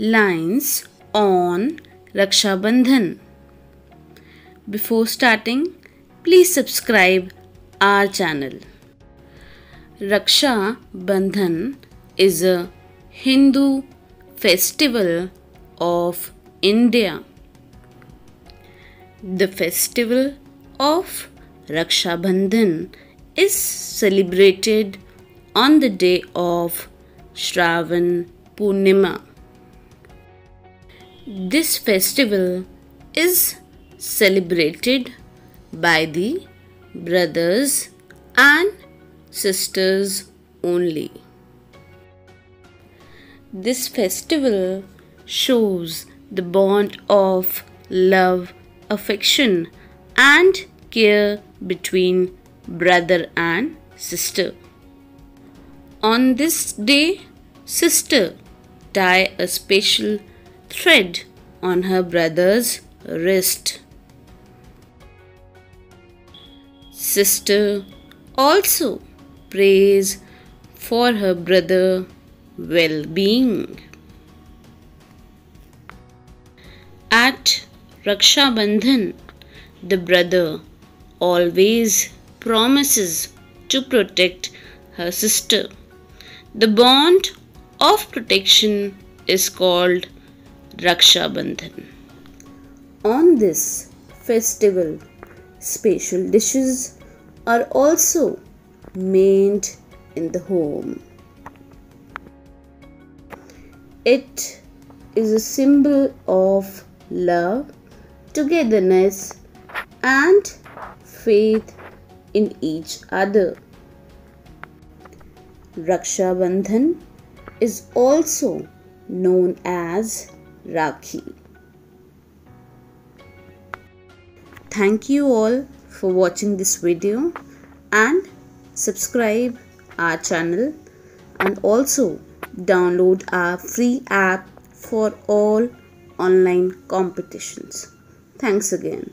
lines on Raksha Bandhan. Before starting, please subscribe our channel. Raksha Bandhan is a Hindu festival of India. The festival of Raksha Bandhan is celebrated on the day of Shravan Purnima. This festival is celebrated by the brothers and sisters only. This festival shows the bond of love, affection, and care between brother and sister. On this day, sister tie a special thread on her brother's wrist. Sister also prays for her brother well being. At Raksha Bandhan, the brother always promises to protect her sister. The bond of protection is called Raksha Bandhan. On this festival, special dishes are also made in the home. It is a symbol of love, togetherness, and faith in each other. Raksha Bandhan is also known as Rakhi. Thank you all for watching this video and subscribe our channel and also download our free app for all online competitions. Thanks again.